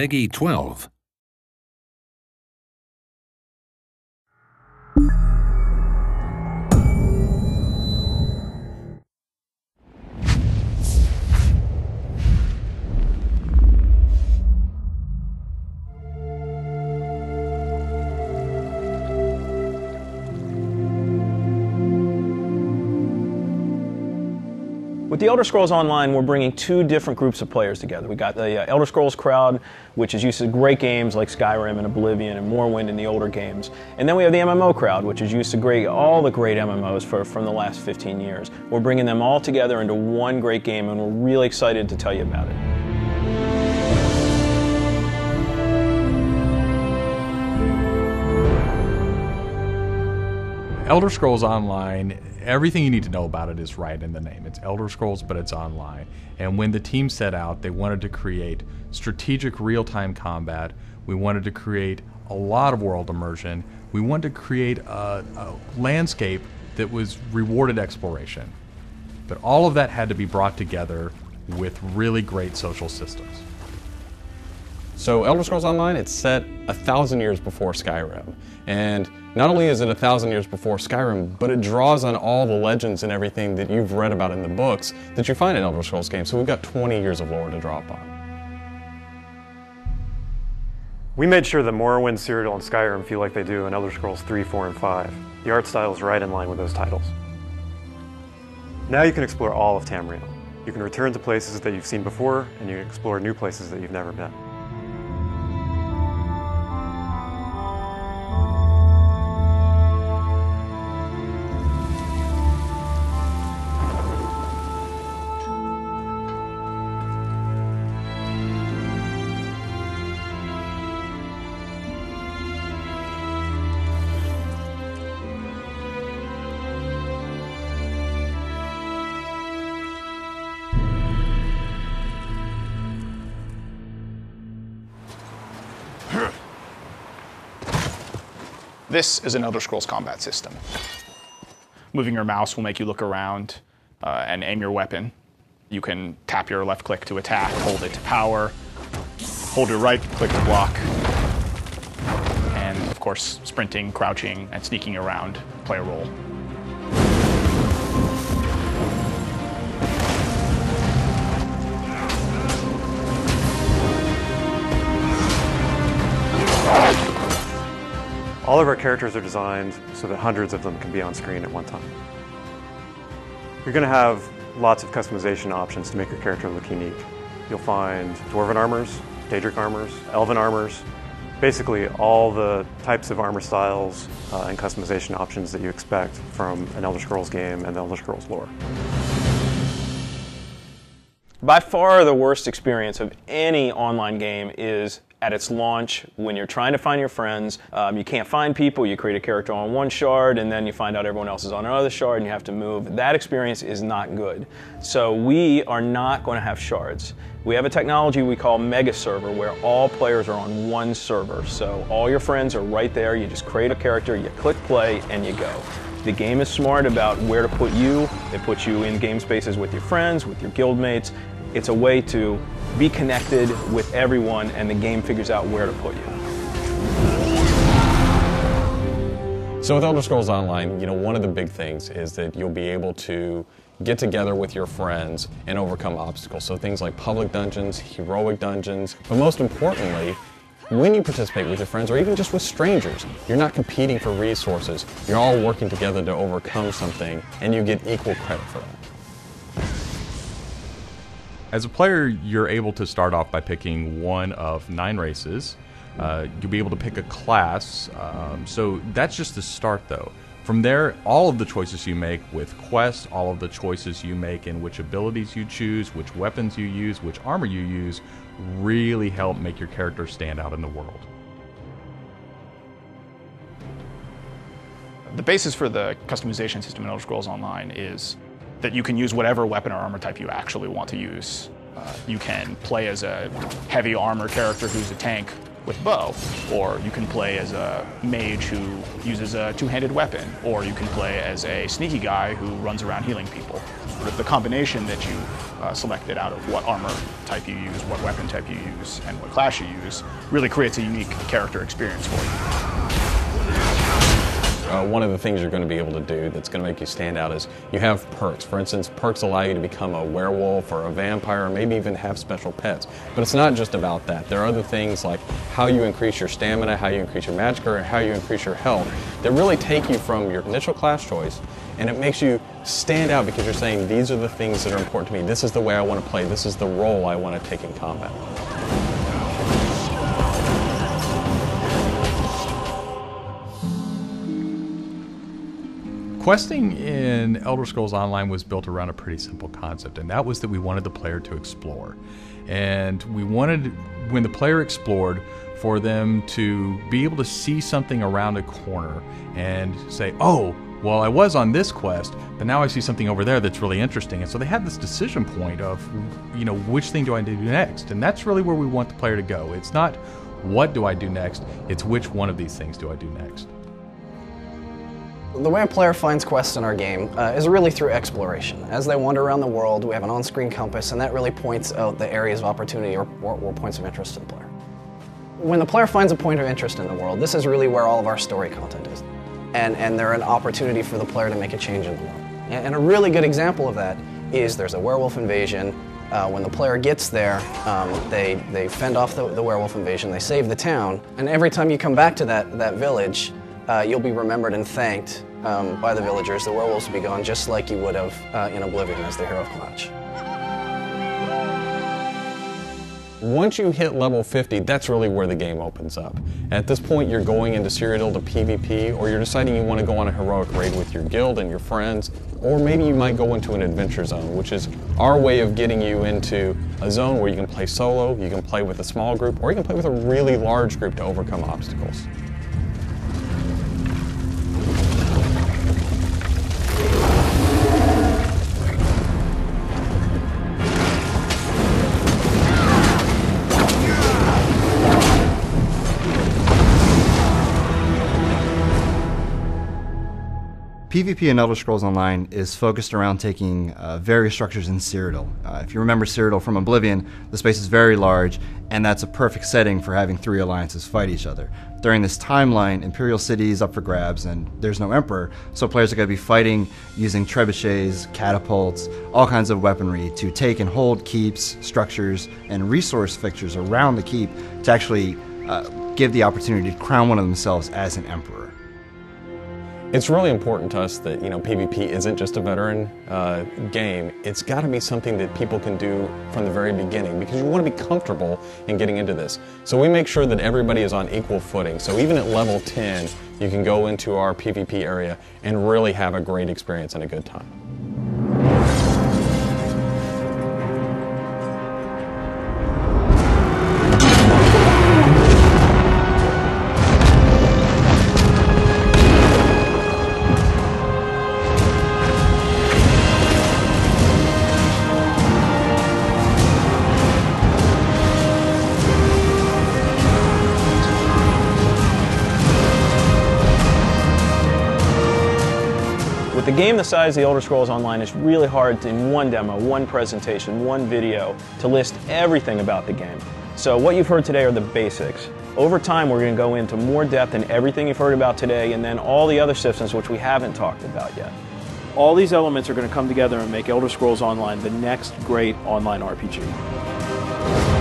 PEGI 12. With the Elder Scrolls Online, we're bringing two different groups of players together. We got the uh, Elder Scrolls crowd, which is used to great games like Skyrim and Oblivion and Morrowind and the older games. And then we have the MMO crowd, which is used to great all the great MMOs for, from the last 15 years. We're bringing them all together into one great game, and we're really excited to tell you about it. Elder Scrolls Online, everything you need to know about it is right in the name. It's Elder Scrolls, but it's online. And when the team set out, they wanted to create strategic real time combat. We wanted to create a lot of world immersion. We wanted to create a, a landscape that was rewarded exploration. But all of that had to be brought together with really great social systems. So Elder Scrolls Online, it's set a thousand years before Skyrim. And not only is it a thousand years before Skyrim, but it draws on all the legends and everything that you've read about in the books that you find in Elder Scrolls games. So we've got 20 years of lore to draw upon. We made sure that Morrowind, Cyrodiil, and Skyrim feel like they do in Elder Scrolls 3, 4, and 5. The art style is right in line with those titles. Now you can explore all of Tamriel. You can return to places that you've seen before, and you can explore new places that you've never been. This is an Elder Scrolls combat system. Moving your mouse will make you look around uh, and aim your weapon. You can tap your left click to attack, hold it to power, hold your right click to block, and of course, sprinting, crouching, and sneaking around play a role. All of our characters are designed so that hundreds of them can be on screen at one time. You're going to have lots of customization options to make your character look unique. You'll find Dwarven armors, Daedric armors, Elven armors, basically all the types of armor styles uh, and customization options that you expect from an Elder Scrolls game and the Elder Scrolls lore. By far, the worst experience of any online game is at its launch when you're trying to find your friends. Um, you can't find people, you create a character on one shard, and then you find out everyone else is on another shard and you have to move. That experience is not good. So, we are not going to have shards. We have a technology we call Mega Server where all players are on one server. So, all your friends are right there. You just create a character, you click play, and you go. The game is smart about where to put you. It puts you in game spaces with your friends, with your guildmates. It's a way to be connected with everyone, and the game figures out where to put you. So with Elder Scrolls Online, you know, one of the big things is that you'll be able to get together with your friends and overcome obstacles. So things like public dungeons, heroic dungeons, but most importantly, when you participate with your friends or even just with strangers, you're not competing for resources. You're all working together to overcome something and you get equal credit for that. As a player, you're able to start off by picking one of nine races. Uh, you'll be able to pick a class. Um, so that's just the start, though. From there, all of the choices you make with quests, all of the choices you make in which abilities you choose, which weapons you use, which armor you use, really help make your character stand out in the world. The basis for the customization system in Elder Scrolls Online is that you can use whatever weapon or armor type you actually want to use. Uh, you can play as a heavy armor character who's a tank, with bow, or you can play as a mage who uses a two-handed weapon, or you can play as a sneaky guy who runs around healing people. But the combination that you've uh, selected out of what armor type you use, what weapon type you use, and what class you use really creates a unique character experience for you. Uh, one of the things you're going to be able to do that's going to make you stand out is you have perks. For instance, perks allow you to become a werewolf or a vampire, or maybe even have special pets. But it's not just about that. There are other things like how you increase your stamina, how you increase your magic, or how you increase your health that really take you from your initial class choice and it makes you stand out because you're saying these are the things that are important to me. This is the way I want to play. This is the role I want to take in combat. Questing in Elder Scrolls Online was built around a pretty simple concept, and that was that we wanted the player to explore. And we wanted, when the player explored, for them to be able to see something around a corner and say, oh, well, I was on this quest, but now I see something over there that's really interesting. And so they had this decision point of, you know, which thing do I do next? And that's really where we want the player to go. It's not what do I do next, it's which one of these things do I do next. The way a player finds quests in our game uh, is really through exploration. As they wander around the world, we have an on-screen compass, and that really points out the areas of opportunity or, or, or, points of interest to the player. When the player finds a point of interest in the world, this is really where all of our story content is. And, and they're an opportunity for the player to make a change in the world. And a really good example of that is there's a werewolf invasion. Uh, when the player gets there, um, they, they fend off the, the werewolf invasion, they save the town, and every time you come back to that, that village, uh, you'll be remembered and thanked um, by the villagers. The werewolves will be gone just like you would have uh, in Oblivion as the hero of Kvatch. Once you hit level 50, that's really where the game opens up. At this point, you're going into Cyrodiil to PvP, or you're deciding you want to go on a heroic raid with your guild and your friends, or maybe you might go into an adventure zone, which is our way of getting you into a zone where you can play solo, you can play with a small group, or you can play with a really large group to overcome obstacles. PvP in Elder Scrolls Online is focused around taking uh, various structures in Cyrodiil. Uh, if you remember Cyrodiil from Oblivion, the space is very large, and that's a perfect setting for having three alliances fight each other. During this timeline, Imperial City is up for grabs, and there's no Emperor, so players are going to be fighting using trebuchets, catapults, all kinds of weaponry to take and hold keeps, structures, and resource fixtures around the keep to actually uh, give the opportunity to crown one of themselves as an Emperor. It's really important to us that you know PvP isn't just a veteran uh, game. It's got to be something that people can do from the very beginning because you want to be comfortable in getting into this. So we make sure that everybody is on equal footing. So even at level 10, you can go into our PvP area and really have a great experience and a good time. With a game the size of the Elder Scrolls Online, it's really hard to, in one demo, one presentation, one video, to list everything about the game. So what you've heard today are the basics. Over time, we're going to go into more depth in everything you've heard about today, and then all the other systems which we haven't talked about yet. All these elements are going to come together and make Elder Scrolls Online the next great online RPG.